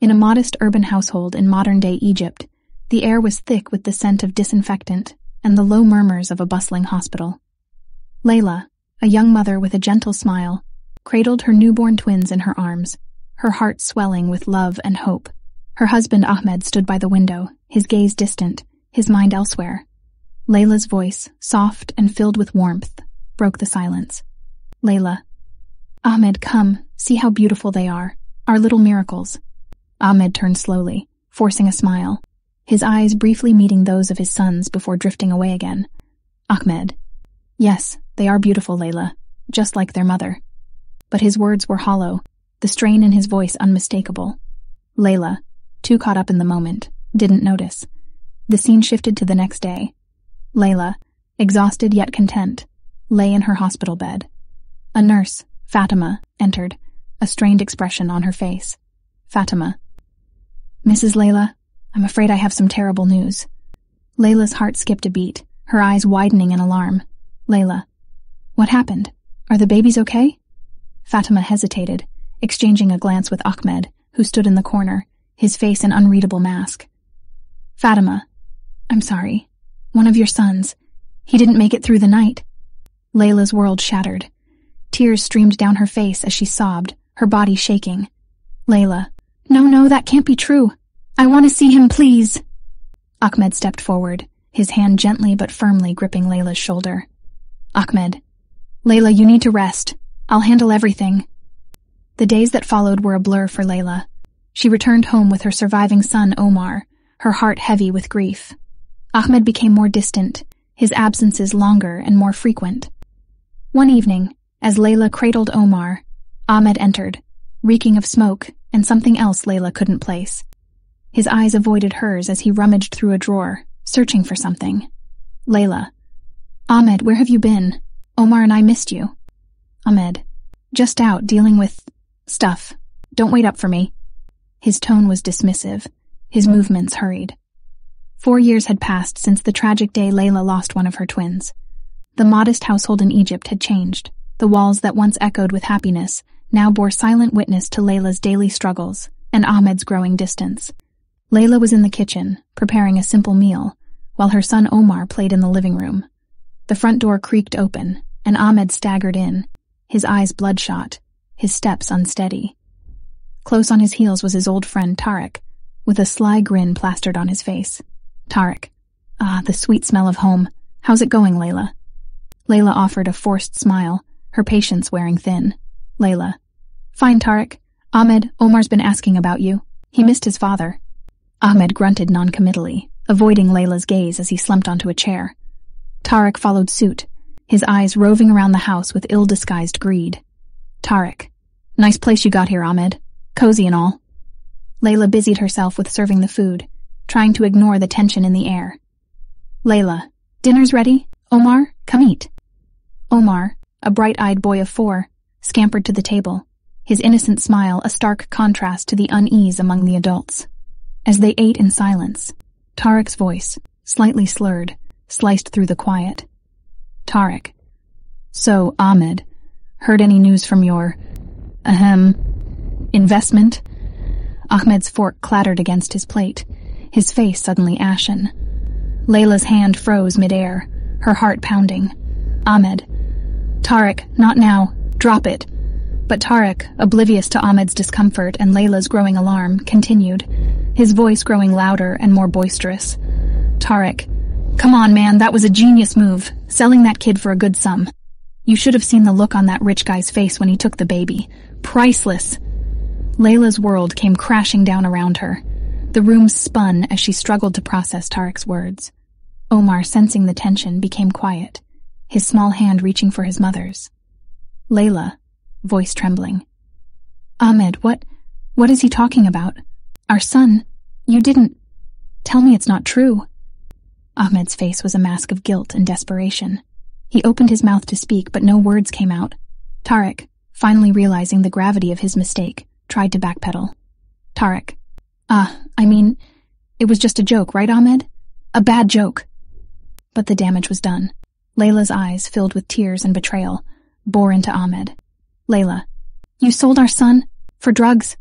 In a modest urban household in modern-day Egypt, the air was thick with the scent of disinfectant and the low murmurs of a bustling hospital. Layla, a young mother with a gentle smile, cradled her newborn twins in her arms, her heart swelling with love and hope. Her husband Ahmed stood by the window, his gaze distant, his mind elsewhere. Layla's voice, soft and filled with warmth, broke the silence. Layla. Ahmed, come, see how beautiful they are. Our little miracles. Ahmed turned slowly, forcing a smile, his eyes briefly meeting those of his sons before drifting away again. Ahmed. Yes, they are beautiful, Layla, just like their mother. But his words were hollow, the strain in his voice unmistakable. Layla, too caught up in the moment, didn't notice. The scene shifted to the next day. Layla, exhausted yet content, lay in her hospital bed. A nurse, Fatima, entered, a strained expression on her face. Fatima. Mrs. Layla, I'm afraid I have some terrible news. Layla's heart skipped a beat, her eyes widening in alarm. Layla. What happened? Are the babies okay? Fatima hesitated, exchanging a glance with Ahmed, who stood in the corner, his face an unreadable mask. Fatima, I'm sorry. One of your sons. He didn't make it through the night. Layla's world shattered. Tears streamed down her face as she sobbed, her body shaking. Layla, no, no, that can't be true. I want to see him, please. Ahmed stepped forward, his hand gently but firmly gripping Layla's shoulder. Ahmed, Layla, you need to rest. I'll handle everything. The days that followed were a blur for Layla. She returned home with her surviving son, Omar, her heart heavy with grief. Ahmed became more distant, his absences longer and more frequent. One evening, as Layla cradled Omar, Ahmed entered, reeking of smoke and something else Layla couldn't place. His eyes avoided hers as he rummaged through a drawer, searching for something. Layla. Ahmed, where have you been? Omar and I missed you. Ahmed. Just out, dealing with... stuff. Don't wait up for me. His tone was dismissive, his movements hurried. Four years had passed since the tragic day Layla lost one of her twins. The modest household in Egypt had changed. The walls that once echoed with happiness now bore silent witness to Layla's daily struggles and Ahmed's growing distance. Layla was in the kitchen, preparing a simple meal, while her son Omar played in the living room. The front door creaked open, and Ahmed staggered in, his eyes bloodshot, his steps unsteady. Close on his heels was his old friend Tarek, with a sly grin plastered on his face. Tarek. Ah, the sweet smell of home. How's it going, Layla? Layla offered a forced smile, her patience wearing thin. Layla. Fine, Tarek. Ahmed, Omar's been asking about you. He missed his father. Ahmed grunted noncommittally, avoiding Layla's gaze as he slumped onto a chair. Tarek followed suit, his eyes roving around the house with ill-disguised greed. Tarek. Nice place you got here, Ahmed cozy and all. Layla busied herself with serving the food, trying to ignore the tension in the air. Layla, dinner's ready. Omar, come eat. Omar, a bright-eyed boy of four, scampered to the table, his innocent smile a stark contrast to the unease among the adults. As they ate in silence, Tarek's voice, slightly slurred, sliced through the quiet. Tarek. So, Ahmed, heard any news from your, ahem, Investment? Ahmed's fork clattered against his plate, his face suddenly ashen. Layla's hand froze midair, her heart pounding. Ahmed. Tarek, not now. Drop it. But Tarek, oblivious to Ahmed's discomfort and Layla's growing alarm, continued, his voice growing louder and more boisterous. Tarek, come on, man, that was a genius move, selling that kid for a good sum. You should have seen the look on that rich guy's face when he took the baby. Priceless. Layla's world came crashing down around her. The room spun as she struggled to process Tarek's words. Omar, sensing the tension, became quiet, his small hand reaching for his mother's. Layla, voice trembling. Ahmed, what, what is he talking about? Our son, you didn't, tell me it's not true. Ahmed's face was a mask of guilt and desperation. He opened his mouth to speak, but no words came out. Tarek, finally realizing the gravity of his mistake, tried to backpedal. Tarek. Ah, I mean, it was just a joke, right, Ahmed? A bad joke. But the damage was done. Layla's eyes, filled with tears and betrayal, bore into Ahmed. Layla. You sold our son? For drugs?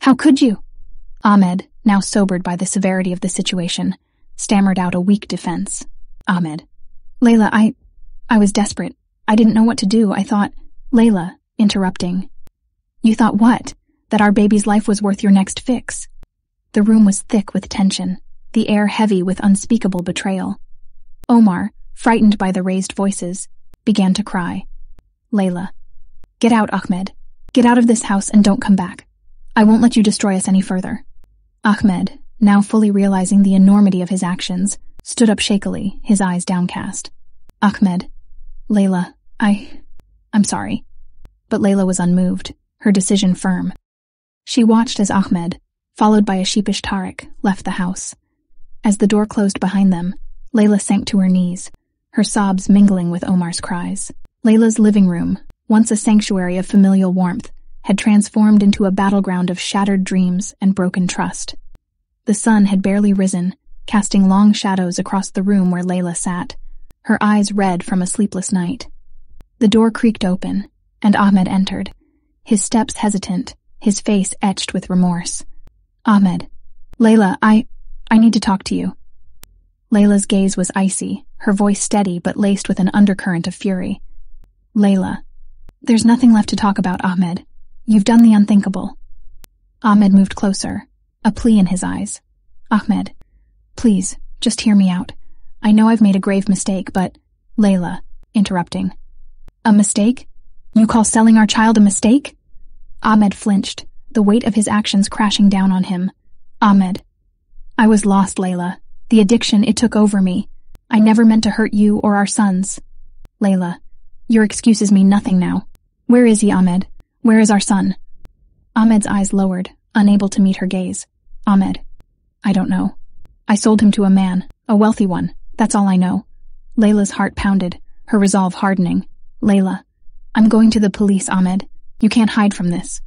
How could you? Ahmed, now sobered by the severity of the situation, stammered out a weak defense. Ahmed. Layla, I. I was desperate. I didn't know what to do. I thought. Layla, interrupting. You thought what? That our baby's life was worth your next fix? The room was thick with tension, the air heavy with unspeakable betrayal. Omar, frightened by the raised voices, began to cry. Layla. Get out, Ahmed. Get out of this house and don't come back. I won't let you destroy us any further. Ahmed, now fully realizing the enormity of his actions, stood up shakily, his eyes downcast. Ahmed. Layla, I. I'm sorry. But Layla was unmoved, her decision firm. She watched as Ahmed, followed by a sheepish Tarek, left the house. As the door closed behind them, Layla sank to her knees, her sobs mingling with Omar's cries. Layla's living room, once a sanctuary of familial warmth, had transformed into a battleground of shattered dreams and broken trust. The sun had barely risen, casting long shadows across the room where Layla sat, her eyes red from a sleepless night. The door creaked open, and Ahmed entered, his steps hesitant, his face etched with remorse. Ahmed. Layla, I. I need to talk to you. Layla's gaze was icy, her voice steady but laced with an undercurrent of fury. Layla. There's nothing left to talk about, Ahmed. You've done the unthinkable. Ahmed moved closer, a plea in his eyes. Ahmed, please, just hear me out. I know I've made a grave mistake, but. Layla, interrupting. A mistake? You call selling our child a mistake? Ahmed flinched, the weight of his actions crashing down on him. Ahmed. I was lost, Layla. The addiction, it took over me. I never meant to hurt you or our sons. Layla. Your excuses mean nothing now. Where is he, Ahmed? Where is our son? Ahmed's eyes lowered, unable to meet her gaze. Ahmed. I don't know. I sold him to a man, a wealthy one. That's all I know. Layla's heart pounded, her resolve hardening. Layla. I'm going to the police, Ahmed. You can't hide from this.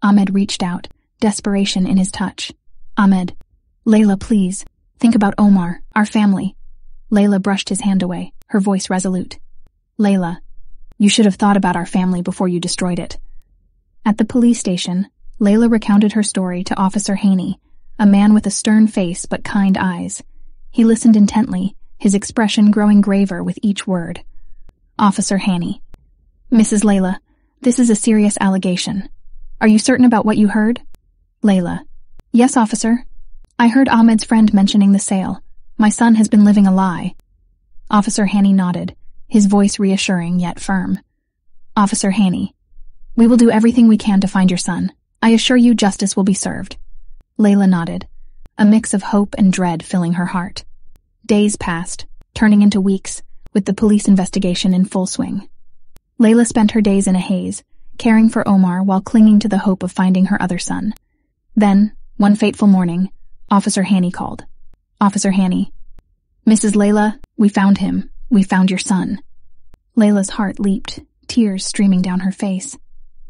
Ahmed reached out, desperation in his touch. Ahmed. Layla, please. Think about Omar, our family. Layla brushed his hand away, her voice resolute. Layla. You should have thought about our family before you destroyed it. At the police station, Layla recounted her story to Officer Haney, a man with a stern face but kind eyes. He listened intently, his expression growing graver with each word. Officer Haney. Mrs. Layla, this is a serious allegation. Are you certain about what you heard? Layla. Yes, officer. I heard Ahmed's friend mentioning the sale. My son has been living a lie. Officer Haney nodded, his voice reassuring yet firm. Officer Haney. We will do everything we can to find your son. I assure you justice will be served. Layla nodded, a mix of hope and dread filling her heart. Days passed, turning into weeks, with the police investigation in full swing. Layla spent her days in a haze, caring for Omar while clinging to the hope of finding her other son. Then, one fateful morning, Officer Haney called. Officer Haney. Mrs. Layla, we found him. We found your son. Layla's heart leaped, tears streaming down her face.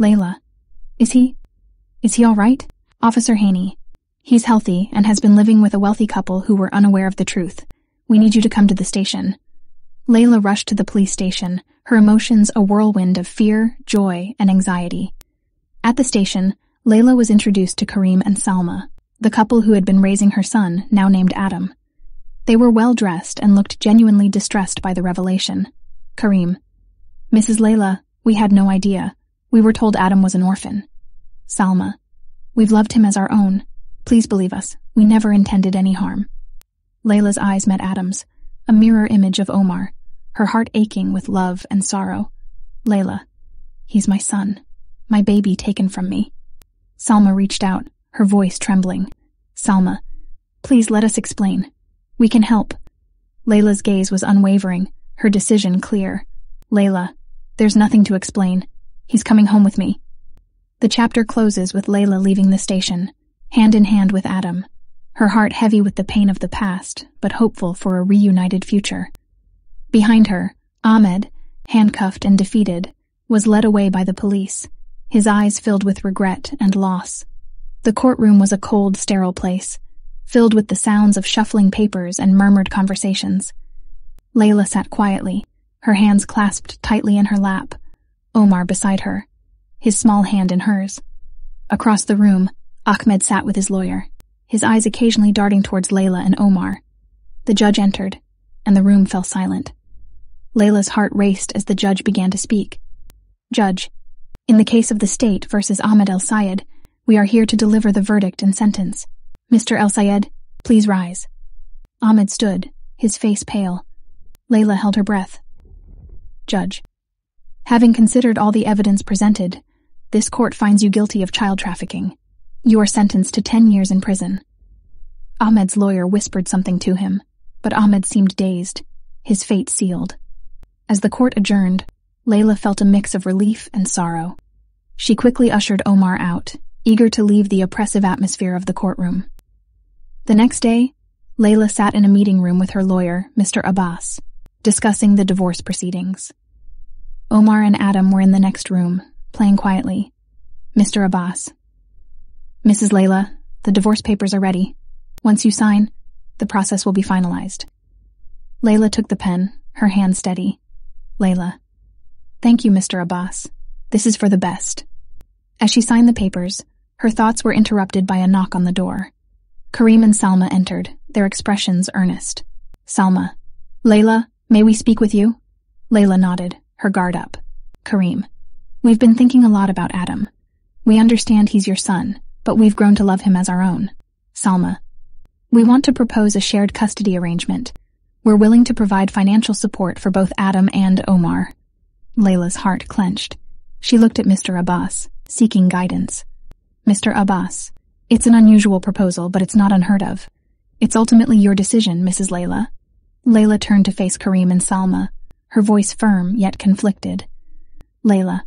Layla. Is he? Is he all right? Officer Haney. He's healthy and has been living with a wealthy couple who were unaware of the truth. We need you to come to the station. Layla rushed to the police station, her emotions a whirlwind of fear, joy, and anxiety. At the station, Layla was introduced to Kareem and Salma, the couple who had been raising her son, now named Adam. They were well dressed and looked genuinely distressed by the revelation. Kareem. Mrs. Layla, we had no idea. We were told Adam was an orphan. Salma. We've loved him as our own. Please believe us. We never intended any harm. Layla's eyes met Adam's, a mirror image of Omar, her heart aching with love and sorrow. Layla. He's my son. My baby taken from me. Salma reached out, her voice trembling. Salma. Please let us explain. We can help. Layla's gaze was unwavering, her decision clear. Layla. There's nothing to explain. He's coming home with me. The chapter closes with Layla leaving the station, hand in hand with Adam, her heart heavy with the pain of the past, but hopeful for a reunited future. Behind her, Ahmed, handcuffed and defeated, was led away by the police, his eyes filled with regret and loss. The courtroom was a cold, sterile place, filled with the sounds of shuffling papers and murmured conversations. Layla sat quietly, her hands clasped tightly in her lap, Omar beside her, his small hand in hers. Across the room, Ahmed sat with his lawyer, his eyes occasionally darting towards Layla and Omar. The judge entered, and the room fell silent. Layla's heart raced as the judge began to speak. Judge, in the case of the state versus Ahmed El Sayed, we are here to deliver the verdict and sentence. Mr. El Sayed, please rise. Ahmed stood, his face pale. Layla held her breath. Judge, having considered all the evidence presented, this court finds you guilty of child trafficking. You are sentenced to ten years in prison. Ahmed's lawyer whispered something to him, but Ahmed seemed dazed, his fate sealed. As the court adjourned, Layla felt a mix of relief and sorrow. She quickly ushered Omar out, eager to leave the oppressive atmosphere of the courtroom. The next day, Layla sat in a meeting room with her lawyer, Mr. Abbas, discussing the divorce proceedings. Omar and Adam were in the next room, playing quietly. Mr. Abbas. Mrs. Layla, the divorce papers are ready. Once you sign, the process will be finalized. Layla took the pen, her hand steady. Layla. Thank you, Mr. Abbas. This is for the best. As she signed the papers, her thoughts were interrupted by a knock on the door. Kareem and Salma entered, their expressions earnest. Salma. Layla, may we speak with you? Layla nodded, her guard up. Kareem. We've been thinking a lot about Adam. We understand he's your son, but we've grown to love him as our own. Salma. We want to propose a shared custody arrangement. We're willing to provide financial support for both Adam and Omar. Layla's heart clenched. She looked at Mr. Abbas, seeking guidance. Mr. Abbas, it's an unusual proposal, but it's not unheard of. It's ultimately your decision, Mrs. Layla. Layla turned to face Kareem and Salma, her voice firm yet conflicted. Layla,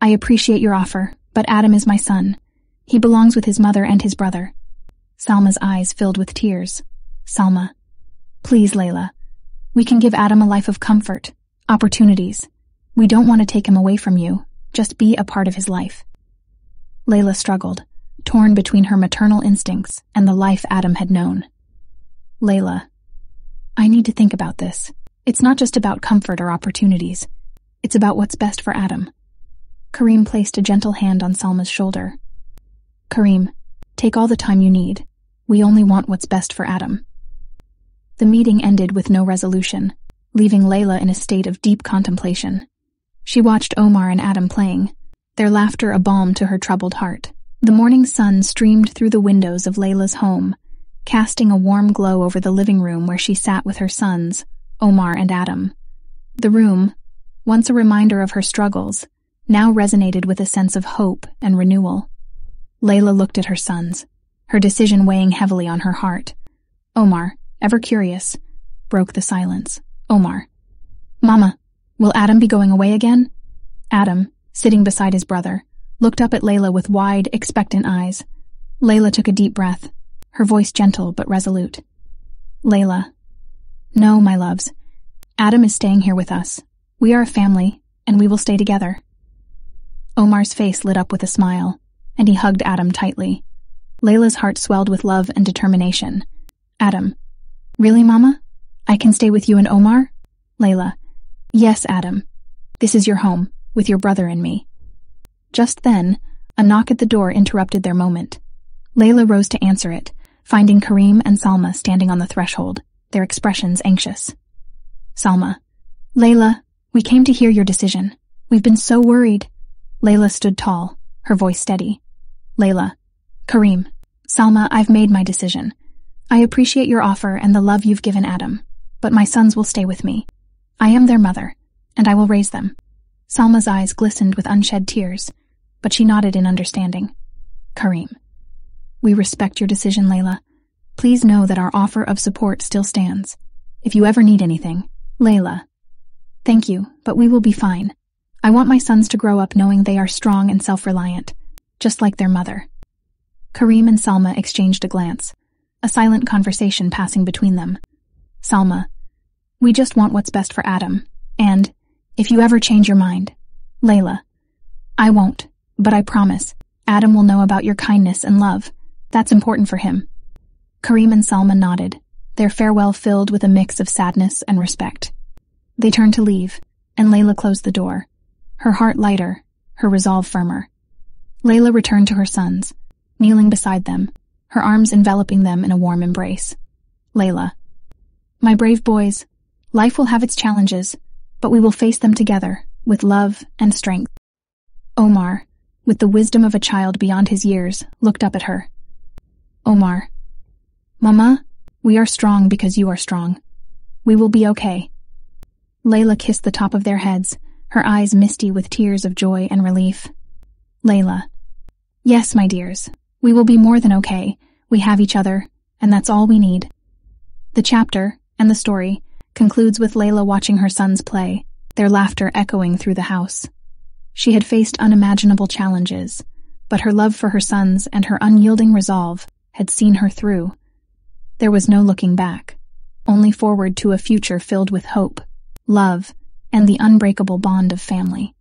I appreciate your offer, but Adam is my son. He belongs with his mother and his brother. Salma's eyes filled with tears. Salma, please, Layla. We can give Adam a life of comfort, opportunities. We don't want to take him away from you. Just be a part of his life. Layla struggled torn between her maternal instincts and the life Adam had known. Layla, I need to think about this. It's not just about comfort or opportunities. It's about what's best for Adam. Kareem placed a gentle hand on Salma's shoulder. Kareem, take all the time you need. We only want what's best for Adam. The meeting ended with no resolution, leaving Layla in a state of deep contemplation. She watched Omar and Adam playing, their laughter a balm to her troubled heart. The morning sun streamed through the windows of Layla's home, casting a warm glow over the living room where she sat with her sons, Omar and Adam. The room, once a reminder of her struggles, now resonated with a sense of hope and renewal. Layla looked at her sons, her decision weighing heavily on her heart. Omar, ever curious, broke the silence. Omar. Mama, will Adam be going away again? Adam, sitting beside his brother, looked up at Layla with wide, expectant eyes. Layla took a deep breath, her voice gentle but resolute. Layla. No, my loves. Adam is staying here with us. We are a family, and we will stay together. Omar's face lit up with a smile, and he hugged Adam tightly. Layla's heart swelled with love and determination. Adam. Really, Mama? I can stay with you and Omar? Layla. Yes, Adam. This is your home, with your brother and me. Just then, a knock at the door interrupted their moment. Layla rose to answer it, finding Kareem and Salma standing on the threshold, their expressions anxious. Salma. Layla, we came to hear your decision. We've been so worried. Layla stood tall, her voice steady. Layla. Kareem. Salma, I've made my decision. I appreciate your offer and the love you've given Adam, but my sons will stay with me. I am their mother, and I will raise them. Salma's eyes glistened with unshed tears, but she nodded in understanding. Kareem. We respect your decision, Layla. Please know that our offer of support still stands. If you ever need anything, Layla. Thank you, but we will be fine. I want my sons to grow up knowing they are strong and self-reliant, just like their mother. Kareem and Salma exchanged a glance, a silent conversation passing between them. Salma, we just want what's best for Adam, and, if you ever change your mind, Layla, I won't. But I promise, Adam will know about your kindness and love. That's important for him. Kareem and Salma nodded, their farewell filled with a mix of sadness and respect. They turned to leave, and Layla closed the door, her heart lighter, her resolve firmer. Layla returned to her sons, kneeling beside them, her arms enveloping them in a warm embrace. Layla. My brave boys, life will have its challenges, but we will face them together, with love and strength. Omar, with the wisdom of a child beyond his years, looked up at her. Omar. Mama, we are strong because you are strong. We will be okay. Layla kissed the top of their heads, her eyes misty with tears of joy and relief. Layla. Yes, my dears. We will be more than okay. We have each other, and that's all we need. The chapter, and the story, concludes with Layla watching her sons play, their laughter echoing through the house. She had faced unimaginable challenges, but her love for her sons and her unyielding resolve had seen her through. There was no looking back, only forward to a future filled with hope, love, and the unbreakable bond of family.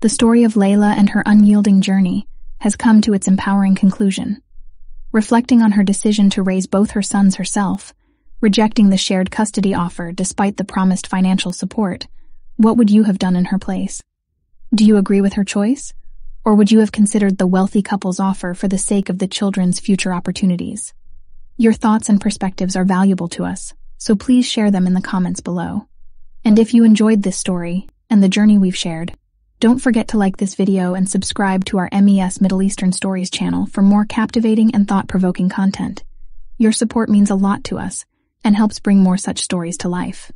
The story of Layla and her unyielding journey has come to its empowering conclusion. Reflecting on her decision to raise both her sons herself, rejecting the shared custody offer despite the promised financial support, what would you have done in her place? Do you agree with her choice? Or would you have considered the wealthy couple's offer for the sake of the children's future opportunities? Your thoughts and perspectives are valuable to us, so please share them in the comments below. And if you enjoyed this story and the journey we've shared, don't forget to like this video and subscribe to our MES Middle Eastern Stories channel for more captivating and thought-provoking content. Your support means a lot to us and helps bring more such stories to life.